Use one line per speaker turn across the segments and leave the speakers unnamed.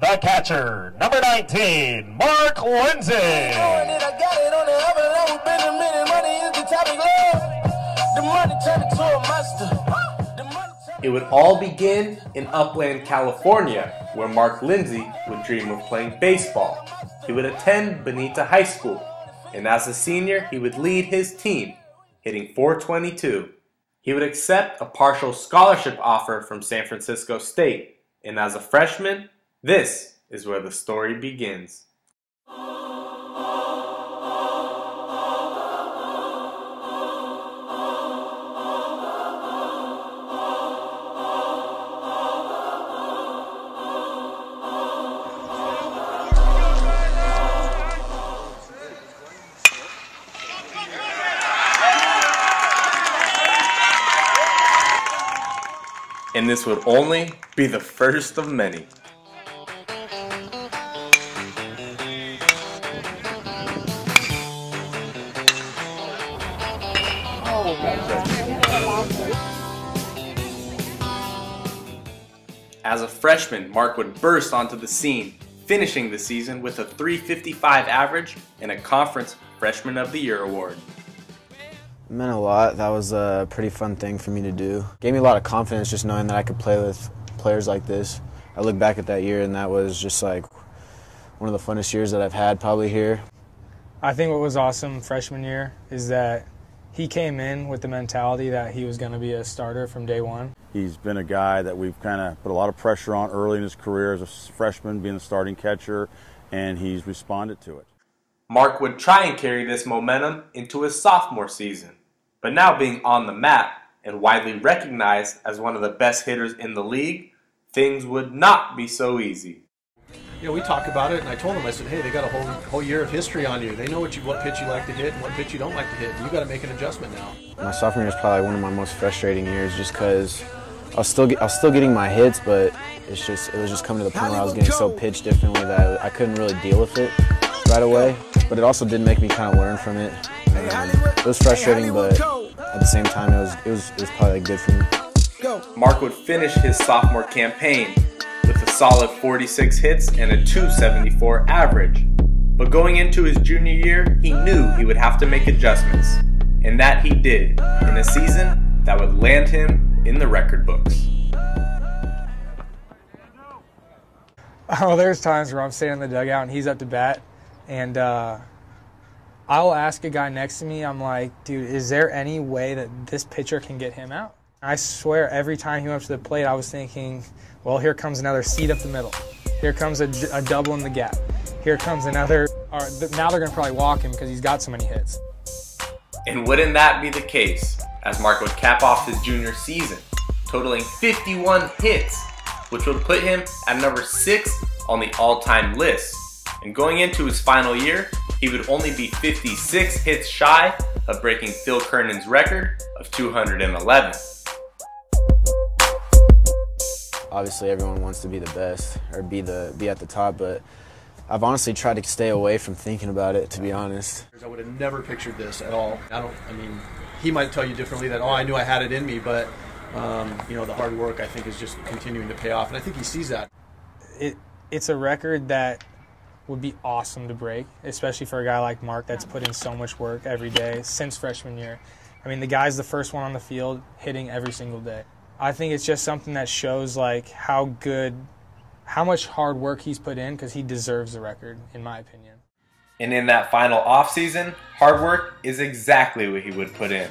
the catcher, number 19, Mark Lindsay.
It would all begin in Upland, California, where Mark Lindsay would dream of playing baseball. He would attend Bonita High School, and as a senior, he would lead his team, hitting 422. He would accept a partial scholarship offer from San Francisco State, and as a freshman, this is where the story begins. And this would only be the first of many. As a freshman, Mark would burst onto the scene, finishing the season with a 355 average and a conference Freshman of the Year award.
It meant a lot. That was a pretty fun thing for me to do. Gave me a lot of confidence just knowing that I could play with players like this. I look back at that year and that was just like one of the funnest years that I've had probably here.
I think what was awesome freshman year is that he came in with the mentality that he was going to be a starter from day one.
He's been a guy that we've kind of put a lot of pressure on early in his career as a freshman, being the starting catcher, and he's responded to it.
Mark would try and carry this momentum into his sophomore season, but now being on the map and widely recognized as one of the best hitters in the league, things would not be so easy.
You know, we talked about it, and I told him, I said, "Hey, they got a whole whole year of history on you. They know what you what pitch you like to hit and what pitch you don't like to hit. You got to make an adjustment now."
My sophomore year is probably one of my most frustrating years, just because I was still I was still getting my hits, but it's just it was just coming to the point where I was getting so pitched differently that I couldn't really deal with it right away. But it also did make me kind of learn from it. And it was frustrating, but at the same time, it was it was it was probably good for me.
Mark would finish his sophomore campaign with a solid 46 hits and a 274 average. But going into his junior year, he knew he would have to make adjustments. And that he did in a season that would land him in the record books.
Oh, there's times where I'm sitting in the dugout and he's up to bat, and uh, I'll ask a guy next to me, I'm like, dude, is there any way that this pitcher can get him out? I swear every time he went up to the plate, I was thinking, well, here comes another seat up the middle. Here comes a, a double in the gap. Here comes another. Or now they're going to probably walk him because he's got so many hits.
And wouldn't that be the case as Mark would cap off his junior season, totaling 51 hits, which would put him at number six on the all time list. And going into his final year, he would only be 56 hits shy of breaking Phil Kernan's record of 211.
Obviously, everyone wants to be the best or be the be at the top, but I've honestly tried to stay away from thinking about it. To be honest,
I would have never pictured this at all. I don't. I mean, he might tell you differently that oh, I knew I had it in me, but um, you know, the hard work I think is just continuing to pay off, and I think he sees that.
It it's a record that would be awesome to break, especially for a guy like Mark that's put in so much work every day since freshman year. I mean, the guy's the first one on the field hitting every single day. I think it's just something that shows like how good, how much hard work he's put in because he deserves the record, in my opinion.
And in that final offseason, hard work is exactly what he would put in.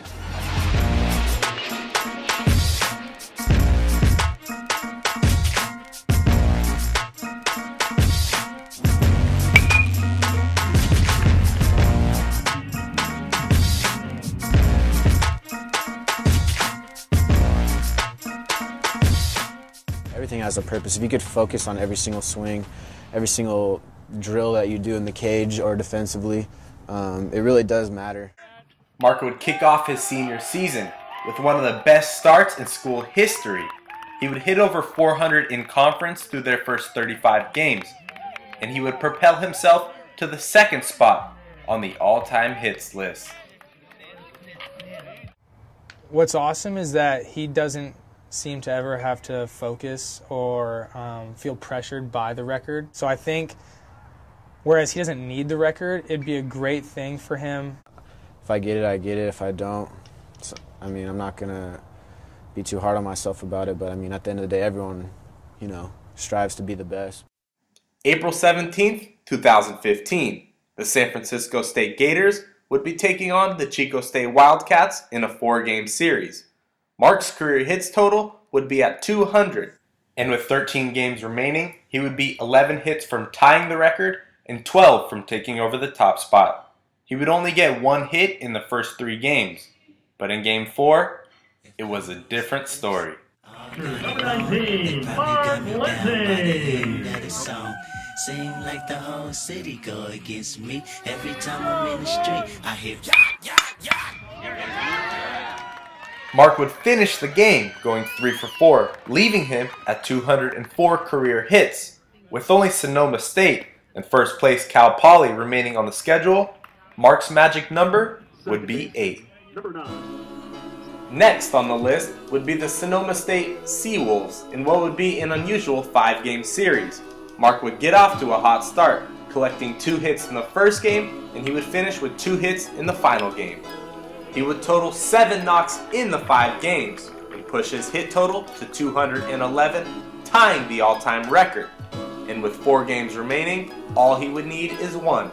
Has a purpose. If you could focus on every single swing, every single drill that you do in the cage or defensively, um, it really does matter.
Mark would kick off his senior season with one of the best starts in school history. He would hit over 400 in conference through their first 35 games, and he would propel himself to the second spot on the all time hits list.
What's awesome is that he doesn't seem to ever have to focus or um, feel pressured by the record. So I think, whereas he doesn't need the record, it'd be a great thing for him.
If I get it, I get it. If I don't, so, I mean, I'm not gonna be too hard on myself about it. But I mean, at the end of the day, everyone, you know, strives to be the best.
April 17th, 2015, the San Francisco State Gators would be taking on the Chico State Wildcats in a four game series. Mark's career hits total would be at 200, and with 13 games remaining, he would be 11 hits from tying the record and 12 from taking over the top spot. He would only get one hit in the first three games, but in game four, it was a different story.
Number 19, Mark Lindsay.
Seem like the whole city go against me. Every time I'm in the street, I hear
Mark would finish the game going 3 for 4, leaving him at 204 career hits. With only Sonoma State and first place Cal Poly remaining on the schedule, Mark's magic number would be 8. Next on the list would be the Sonoma State Seawolves in what would be an unusual 5-game series. Mark would get off to a hot start, collecting 2 hits in the first game, and he would finish with 2 hits in the final game. He would total 7 knocks in the 5 games and push his hit total to 211, tying the all-time record. And with 4 games remaining, all he would need is 1.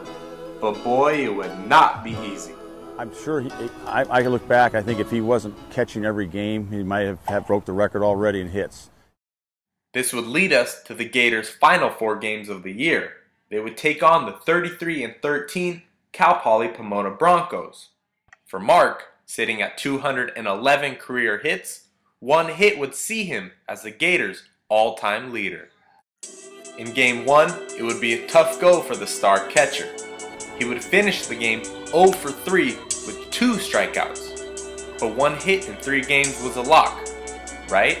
But boy, it would not be easy.
I'm sure he, I, I look back, I think if he wasn't catching every game, he might have, have broke the record already in hits.
This would lead us to the Gators' final four games of the year. They would take on the 33 and 13 Cal Poly Pomona Broncos. For Mark, sitting at 211 career hits, one hit would see him as the Gators' all-time leader. In game 1, it would be a tough go for the star catcher. He would finish the game 0 for 3 with two strikeouts. But one hit in three games was a lock, right?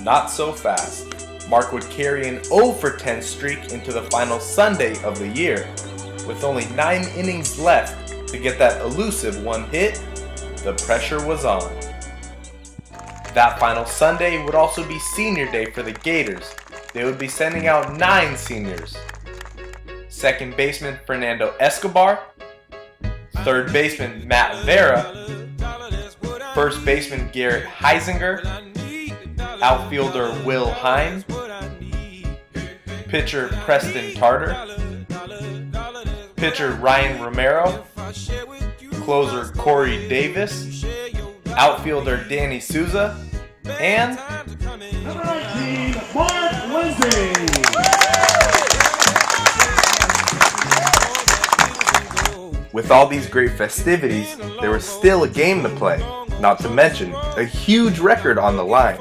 Not so fast. Mark would carry an 0 for 10 streak into the final Sunday of the year. With only 9 innings left to get that elusive one hit, the pressure was on. That final Sunday would also be senior day for the Gators. They would be sending out 9 seniors. Second baseman Fernando Escobar, third baseman Matt Vera, first baseman Garrett Heisinger, outfielder Will Hine, pitcher Preston Tarter, pitcher Ryan Romero, closer Corey Davis, outfielder Danny Souza, and
Number 19, Mark Lindsay.
With all these great festivities, there was still a game to play, not to mention a huge record on the line.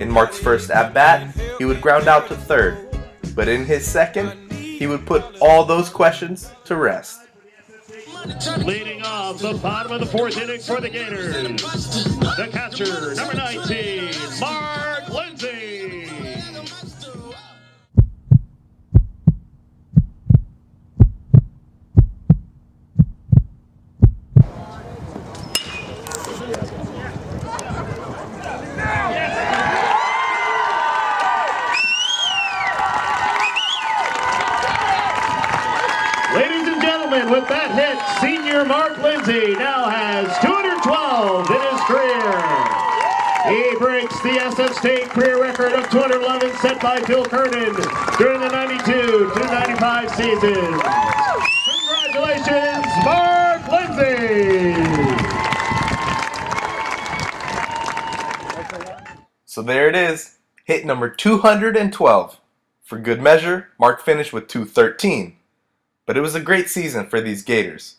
In Mark's first at bat, he would ground out to third, but in his second, he would put all those questions to rest.
Leading off the bottom of the fourth inning for the Gators. The catcher, number 19, Mark and with that hit, senior Mark Lindsay now has 212 in his career. He breaks the SF State career record of 211 set by Phil Kernan during the 92 to 95 season. Congratulations, Mark Lindsay!
So there it is, hit number 212. For good measure, Mark finished with 213. But it was a great season for these Gators.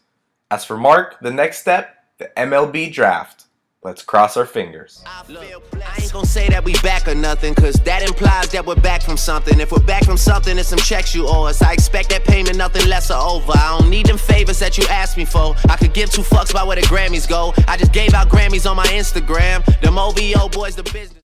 As for Mark, the next step, the MLB draft. Let's cross our fingers.
Look, I ain't gonna say that we back or nothing, cause that implies that we're back from something. If we're back from something, it's some checks you owe us. I expect that payment, nothing less or over. I don't need them favors that you asked me for. I could give two fucks about where the Grammys go. I just gave out Grammys on my Instagram. Them OVO boys, the business.